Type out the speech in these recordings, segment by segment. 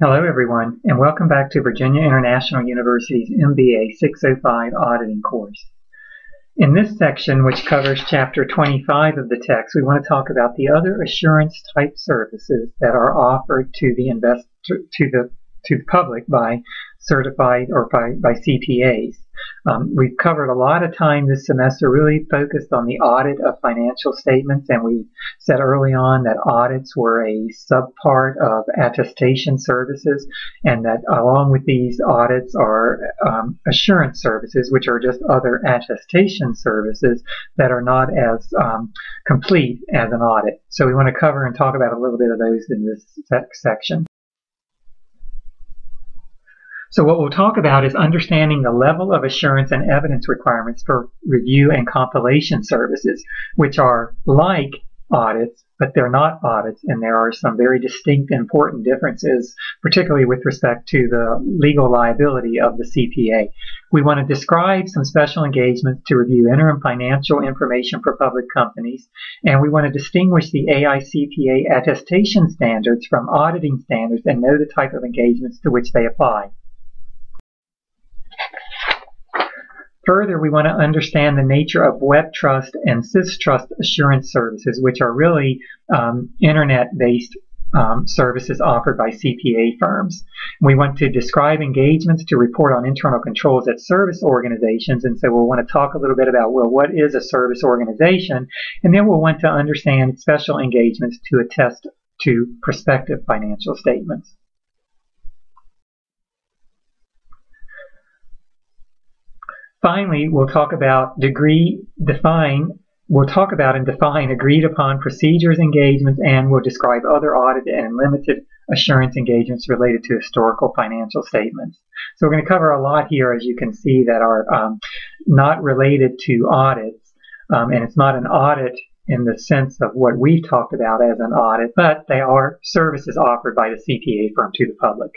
Hello everyone and welcome back to Virginia International University's MBA 605 auditing course. In this section, which covers chapter 25 of the text, we want to talk about the other assurance type services that are offered to the investor to the to the public by certified or by, by CPAs. Um, we've covered a lot of time this semester really focused on the audit of financial statements, and we said early on that audits were a subpart of attestation services, and that along with these audits are um, assurance services, which are just other attestation services that are not as um, complete as an audit. So we want to cover and talk about a little bit of those in this section. So what we'll talk about is understanding the level of assurance and evidence requirements for review and compilation services, which are like audits, but they're not audits, and there are some very distinct important differences, particularly with respect to the legal liability of the CPA. We want to describe some special engagements to review interim financial information for public companies, and we want to distinguish the AICPA attestation standards from auditing standards and know the type of engagements to which they apply. Further, we want to understand the nature of web trust and systrust assurance services, which are really um, internet-based um, services offered by CPA firms. We want to describe engagements to report on internal controls at service organizations, and so we'll want to talk a little bit about, well, what is a service organization? And then we'll want to understand special engagements to attest to prospective financial statements. Finally, we'll talk about degree, define, we'll talk about and define agreed upon procedures engagements and we'll describe other audit and limited assurance engagements related to historical financial statements. So we're going to cover a lot here as you can see that are um, not related to audits um, and it's not an audit in the sense of what we've talked about as an audit, but they are services offered by the CPA firm to the public.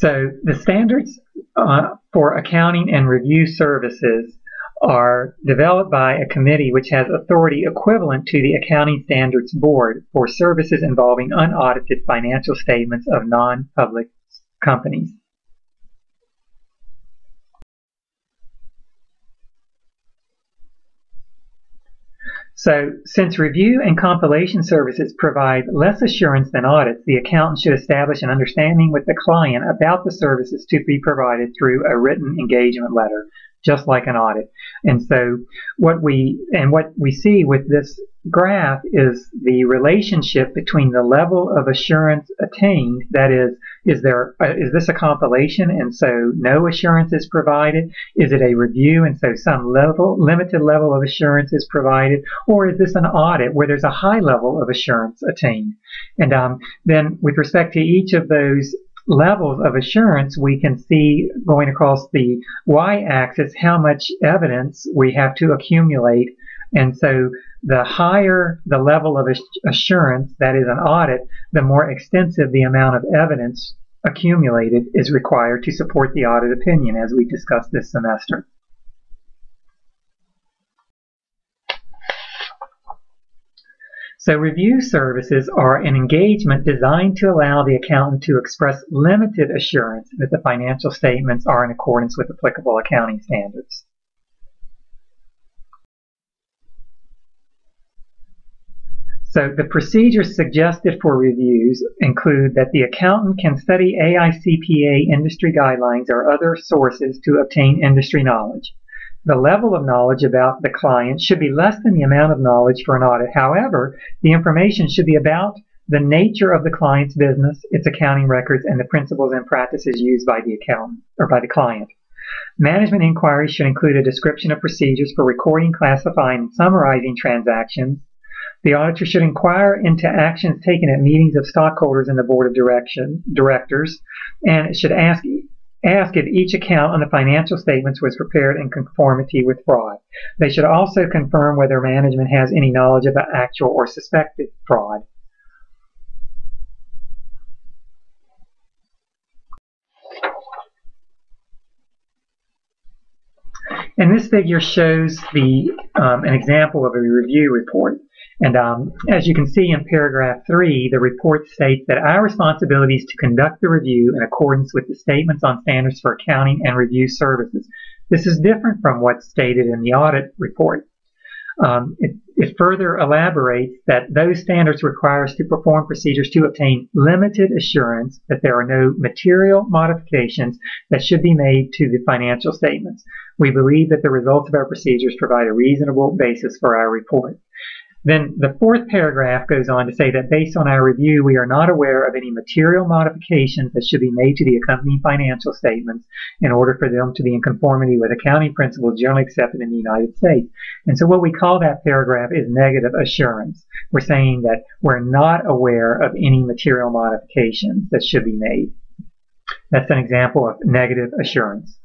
So the standards uh, for accounting and review services are developed by a committee which has authority equivalent to the Accounting Standards Board for services involving unaudited financial statements of non-public companies. So, since review and compilation services provide less assurance than audits, the accountant should establish an understanding with the client about the services to be provided through a written engagement letter, just like an audit. And so, what we and what we see with this graph is the relationship between the level of assurance attained, that is, is there uh, is this a compilation and so no assurance is provided? Is it a review and so some level limited level of assurance is provided, or is this an audit where there's a high level of assurance attained? And um, then with respect to each of those levels of assurance, we can see going across the y-axis how much evidence we have to accumulate and so the higher the level of assurance, that is an audit, the more extensive the amount of evidence accumulated is required to support the audit opinion as we discussed this semester. So review services are an engagement designed to allow the accountant to express limited assurance that the financial statements are in accordance with applicable accounting standards. So the procedures suggested for reviews include that the accountant can study AICPA industry guidelines or other sources to obtain industry knowledge. The level of knowledge about the client should be less than the amount of knowledge for an audit. However, the information should be about the nature of the client's business, its accounting records, and the principles and practices used by the accountant or by the client. Management inquiries should include a description of procedures for recording, classifying, and summarizing transactions, the auditor should inquire into actions taken at meetings of stockholders and the board of direction, directors and should ask ask if each account on the financial statements was prepared in conformity with fraud. They should also confirm whether management has any knowledge of actual or suspected fraud. And this figure shows the um, an example of a review report. And um, as you can see in paragraph three, the report states that our responsibility is to conduct the review in accordance with the statements on standards for accounting and review services. This is different from what's stated in the audit report. Um, it, it, further elaborates that those standards require us to perform procedures to obtain limited assurance that there are no material modifications that should be made to the financial statements. We believe that the results of our procedures provide a reasonable basis for our report. Then the fourth paragraph goes on to say that based on our review, we are not aware of any material modifications that should be made to the accompanying financial statements in order for them to be in conformity with accounting principles generally accepted in the United States. And so what we call that paragraph is negative assurance. We're saying that we're not aware of any material modifications that should be made. That's an example of negative assurance.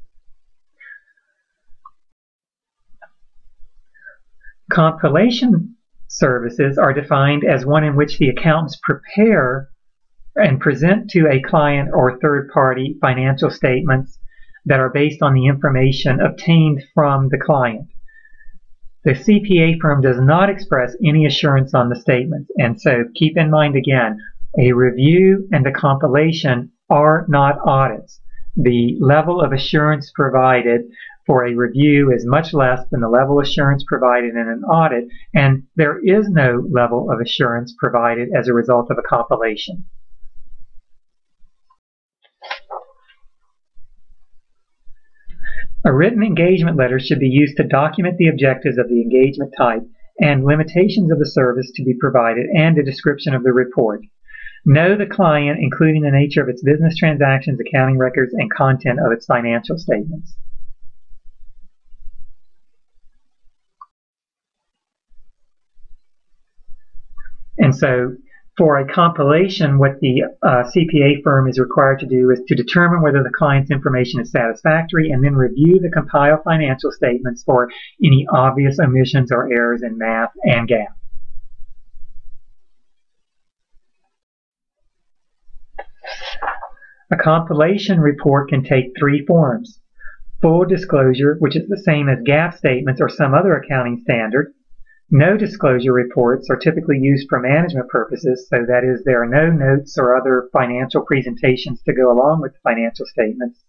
Compilation services are defined as one in which the accountants prepare and present to a client or third party financial statements that are based on the information obtained from the client. The CPA firm does not express any assurance on the statements, and so keep in mind again, a review and a compilation are not audits. The level of assurance provided for a review is much less than the level assurance provided in an audit, and there is no level of assurance provided as a result of a compilation. A written engagement letter should be used to document the objectives of the engagement type and limitations of the service to be provided and a description of the report. Know the client, including the nature of its business transactions, accounting records, and content of its financial statements. And so for a compilation, what the uh, CPA firm is required to do is to determine whether the client's information is satisfactory and then review the compiled financial statements for any obvious omissions or errors in math and GAAP. A compilation report can take three forms. Full disclosure, which is the same as GAAP statements or some other accounting standard. No disclosure reports are typically used for management purposes, so that is, there are no notes or other financial presentations to go along with the financial statements.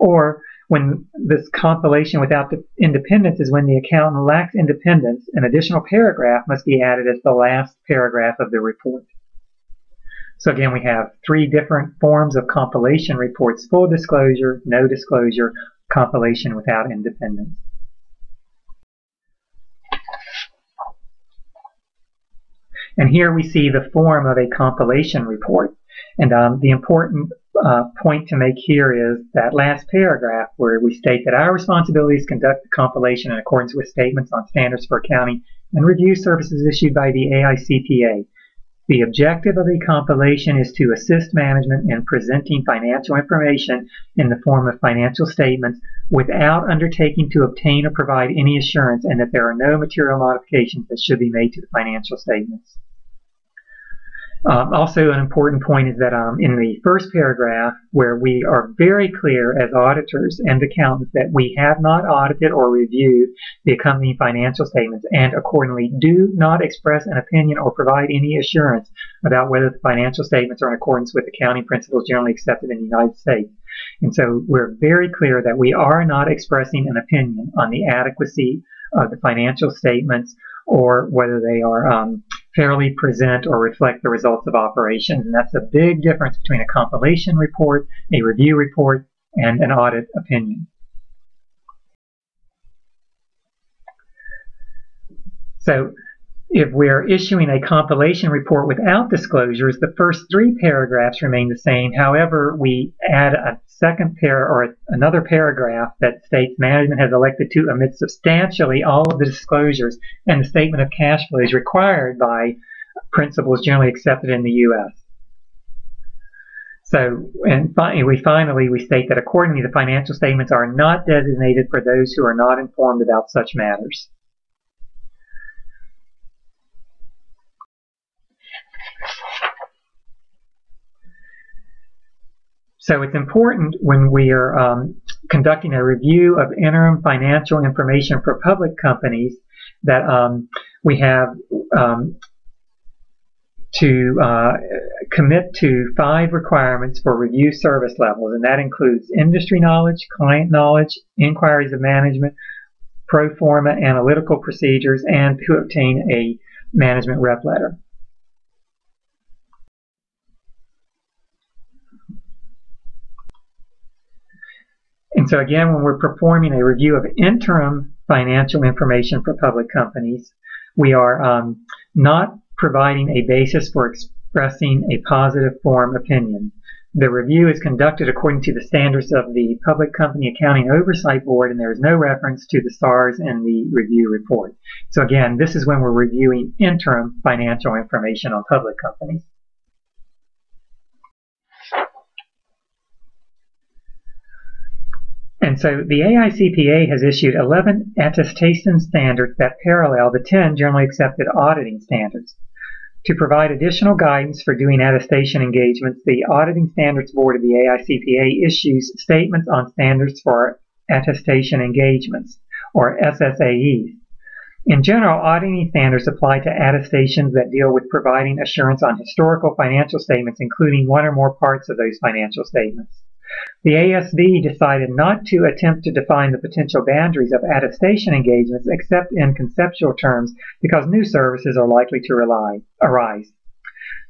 Or when this compilation without independence is when the accountant lacks independence, an additional paragraph must be added as the last paragraph of the report. So again, we have three different forms of compilation reports, full disclosure, no disclosure, compilation without independence. And here we see the form of a compilation report. And um, the important uh, point to make here is that last paragraph where we state that our responsibility is conduct the compilation in accordance with statements on standards for accounting and review services issued by the AICPA. The objective of the compilation is to assist management in presenting financial information in the form of financial statements without undertaking to obtain or provide any assurance and that there are no material modifications that should be made to the financial statements. Um, also, an important point is that um, in the first paragraph, where we are very clear as auditors and accountants that we have not audited or reviewed the accompanying financial statements and accordingly do not express an opinion or provide any assurance about whether the financial statements are in accordance with accounting principles generally accepted in the United States. And so we're very clear that we are not expressing an opinion on the adequacy of the financial statements or whether they are um, fairly present or reflect the results of operations. And that's a big difference between a compilation report, a review report, and an audit opinion. So if we're issuing a compilation report without disclosures, the first three paragraphs remain the same. However, we add a second pair or another paragraph that states management has elected to omit substantially all of the disclosures and the statement of cash flows required by principles generally accepted in the U.S. So, and finally, we finally we state that accordingly, the financial statements are not designated for those who are not informed about such matters. So it's important when we are um, conducting a review of interim financial information for public companies that um, we have um, to uh, commit to five requirements for review service levels, and that includes industry knowledge, client knowledge, inquiries of management, pro forma analytical procedures, and to obtain a management rep letter. And so again, when we're performing a review of interim financial information for public companies, we are um, not providing a basis for expressing a positive form opinion. The review is conducted according to the standards of the Public Company Accounting Oversight Board, and there is no reference to the SARs in the review report. So again, this is when we're reviewing interim financial information on public companies. And so the AICPA has issued 11 attestation standards that parallel the 10 generally accepted auditing standards. To provide additional guidance for doing attestation engagements, the Auditing Standards Board of the AICPA issues statements on standards for attestation engagements, or SSAEs. In general, auditing standards apply to attestations that deal with providing assurance on historical financial statements, including one or more parts of those financial statements. The ASB decided not to attempt to define the potential boundaries of attestation engagements except in conceptual terms because new services are likely to rely, arise.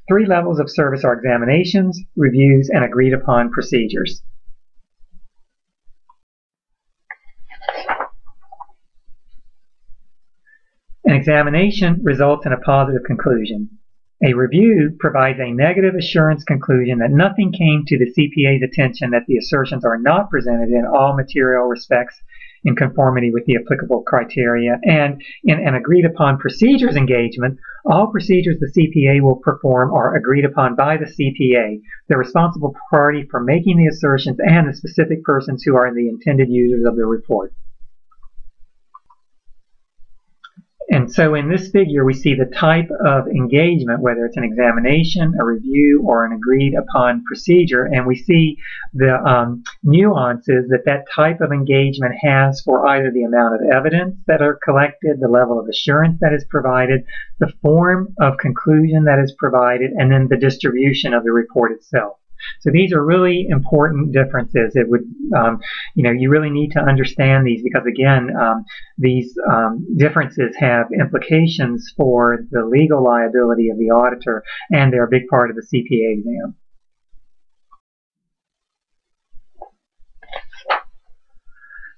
Three levels of service are examinations, reviews, and agreed upon procedures. An examination results in a positive conclusion. A review provides a negative assurance conclusion that nothing came to the CPA's attention that the assertions are not presented in all material respects in conformity with the applicable criteria. And in an agreed upon procedures engagement, all procedures the CPA will perform are agreed upon by the CPA, the responsible party for making the assertions, and the specific persons who are the intended users of the report. And so in this figure, we see the type of engagement, whether it's an examination, a review, or an agreed upon procedure, and we see the um, nuances that that type of engagement has for either the amount of evidence that are collected, the level of assurance that is provided, the form of conclusion that is provided, and then the distribution of the report itself. So these are really important differences. It would, um, you know, you really need to understand these because again, um, these um, differences have implications for the legal liability of the auditor, and they're a big part of the CPA exam.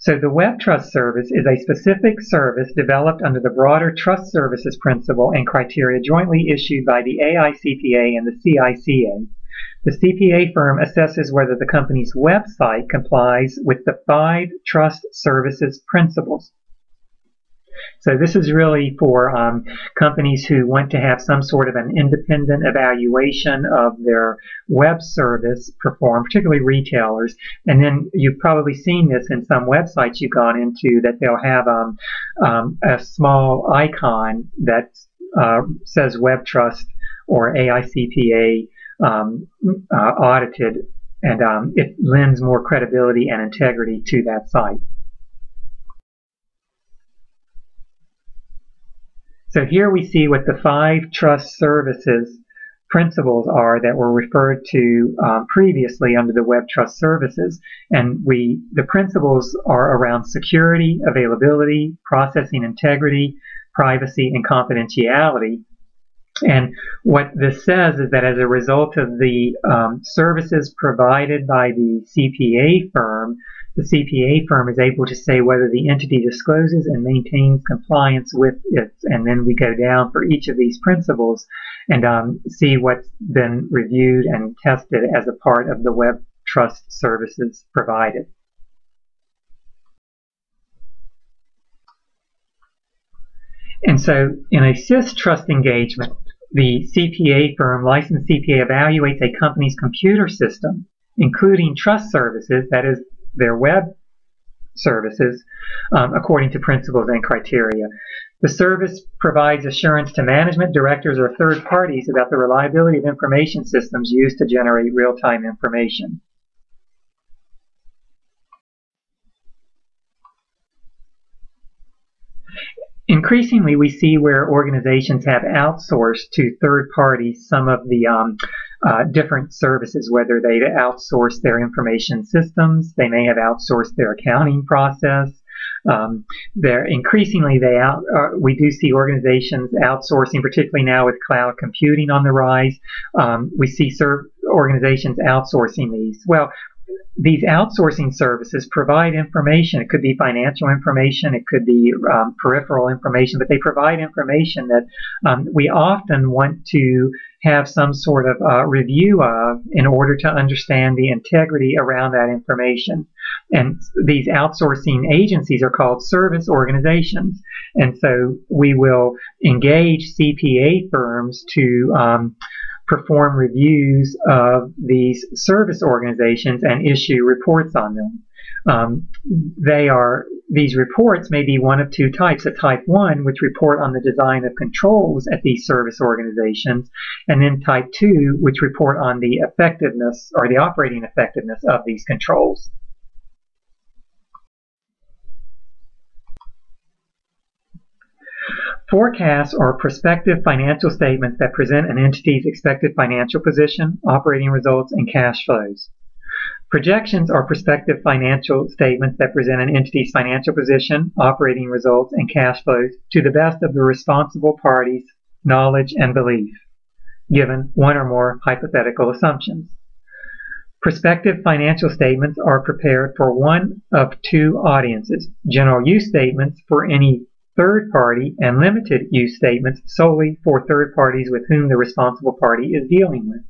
So the Web Trust Service is a specific service developed under the broader trust services principle and criteria jointly issued by the AICPA and the CICA. The CPA firm assesses whether the company's website complies with the five trust services principles. So this is really for um, companies who want to have some sort of an independent evaluation of their web service performed, particularly retailers. And then you've probably seen this in some websites you've gone into that they'll have um, um, a small icon that uh, says Web Trust or AICPA um, uh, audited, and um, it lends more credibility and integrity to that site. So here we see what the five trust services principles are that were referred to um, previously under the Web Trust Services. And we, the principles are around security, availability, processing integrity, privacy, and confidentiality. And what this says is that as a result of the um, services provided by the CPA firm, the CPA firm is able to say whether the entity discloses and maintains compliance with it. And then we go down for each of these principles and um, see what's been reviewed and tested as a part of the web trust services provided. And so in a SysTrust engagement, the CPA firm, licensed CPA, evaluates a company's computer system, including trust services, that is, their web services, um, according to principles and criteria. The service provides assurance to management, directors, or third parties about the reliability of information systems used to generate real-time information. Increasingly, we see where organizations have outsourced to third parties some of the um, uh, different services, whether they've outsourced their information systems, they may have outsourced their accounting process. Um, they're increasingly they out. Uh, we do see organizations outsourcing, particularly now with cloud computing on the rise. Um, we see serv- organizations outsourcing these. Well, these outsourcing services provide information. It could be financial information, it could be um, peripheral information, but they provide information that um, we often want to have some sort of uh, review of in order to understand the integrity around that information. And these outsourcing agencies are called service organizations. And so we will engage CPA firms to um, perform reviews of these service organizations and issue reports on them. Um, they are these reports may be one of two types: a type one, which report on the design of controls at these service organizations, and then type two, which report on the effectiveness or the operating effectiveness of these controls. Forecasts are prospective financial statements that present an entity's expected financial position, operating results, and cash flows. Projections are prospective financial statements that present an entity's financial position, operating results, and cash flows to the best of the responsible parties' knowledge and belief, given one or more hypothetical assumptions. Prospective financial statements are prepared for one of two audiences general use statements for any third party, and limited use statements solely for third parties with whom the responsible party is dealing with.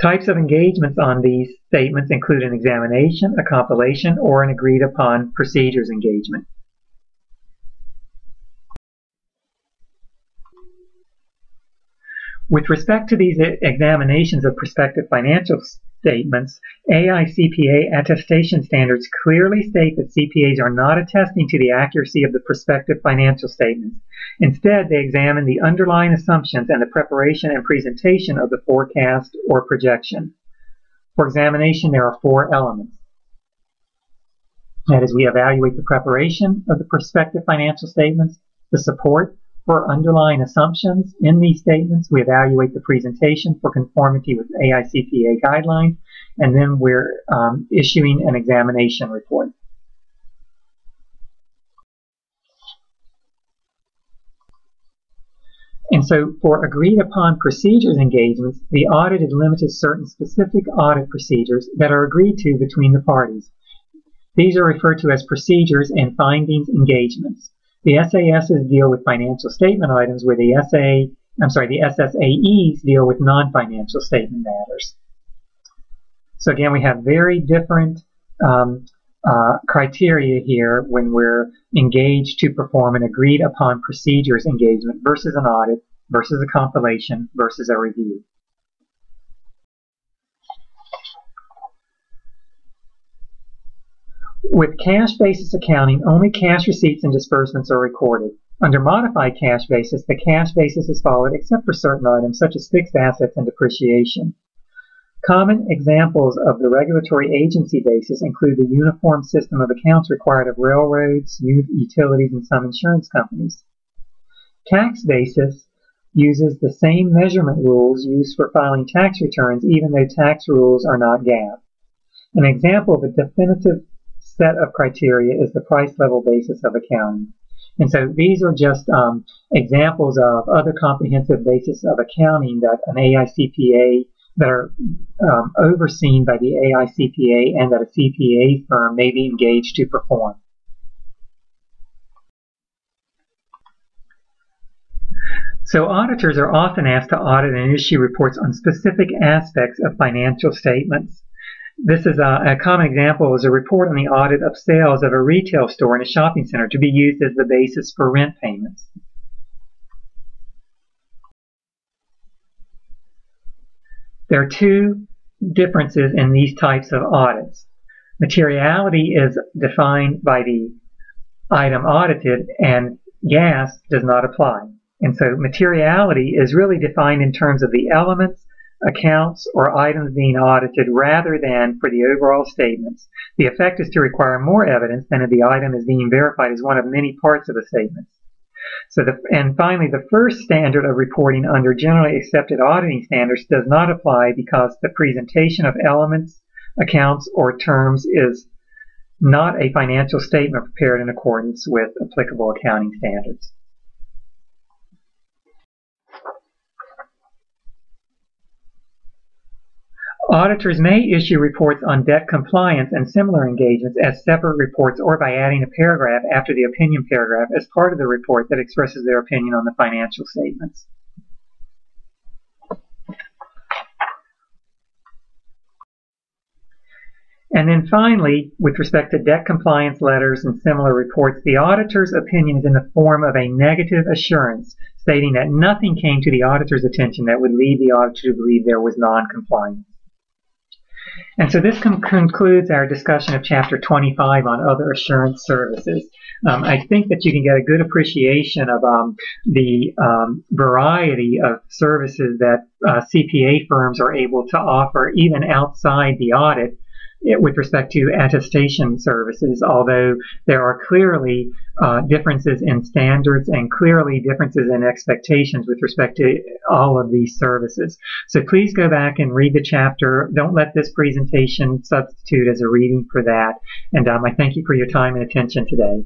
Types of engagements on these statements include an examination, a compilation, or an agreed upon procedures engagement. With respect to these examinations of prospective financial statements, AICPA attestation standards clearly state that CPAs are not attesting to the accuracy of the prospective financial statements. Instead, they examine the underlying assumptions and the preparation and presentation of the forecast or projection. For examination, there are four elements. That is, we evaluate the preparation of the prospective financial statements, the support for underlying assumptions in these statements. We evaluate the presentation for conformity with AICPA guidelines, and then we're um, issuing an examination report. And so for agreed upon procedures engagements, the audit is limited to certain specific audit procedures that are agreed to between the parties. These are referred to as procedures and findings engagements. The SASs deal with financial statement items where the SA, I'm sorry, the SSAEs deal with non-financial statement matters. So again, we have very different um, uh, criteria here when we're engaged to perform an agreed upon procedures engagement versus an audit versus a compilation versus a review. With cash basis accounting, only cash receipts and disbursements are recorded. Under modified cash basis, the cash basis is followed except for certain items such as fixed assets and depreciation. Common examples of the regulatory agency basis include the uniform system of accounts required of railroads, utilities, and some insurance companies. Tax basis uses the same measurement rules used for filing tax returns even though tax rules are not GAAP. An example of a definitive set of criteria is the price level basis of accounting. And so these are just um, examples of other comprehensive basis of accounting that an AICPA that are um, overseen by the AICPA and that a CPA firm may be engaged to perform. So auditors are often asked to audit and issue reports on specific aspects of financial statements. This is a, a, common example is a report on the audit of sales of a retail store in a shopping center to be used as the basis for rent payments. There are two differences in these types of audits. Materiality is defined by the item audited and GAAS does not apply. And so materiality is really defined in terms of the elements accounts, or items being audited rather than for the overall statements. The effect is to require more evidence than if the item is being verified as one of many parts of a statement. So the, and finally, the first standard of reporting under generally accepted auditing standards does not apply because the presentation of elements, accounts, or terms is not a financial statement prepared in accordance with applicable accounting standards. Auditors may issue reports on debt compliance and similar engagements as separate reports or by adding a paragraph after the opinion paragraph as part of the report that expresses their opinion on the financial statements. And then finally, with respect to debt compliance letters and similar reports, the auditor's opinion is in the form of a negative assurance stating that nothing came to the auditor's attention that would lead the auditor to believe there was non-compliance. And so this concludes our discussion of Chapter 25 on other assurance services. Um, I think that you can get a good appreciation of um, the um, variety of services that uh, CPA firms are able to offer even outside the audit with respect to attestation services, although there are clearly uh, differences in standards and clearly differences in expectations with respect to all of these services. So please go back and read the chapter. Don't let this presentation substitute as a reading for that. And um, I thank you for your time and attention today.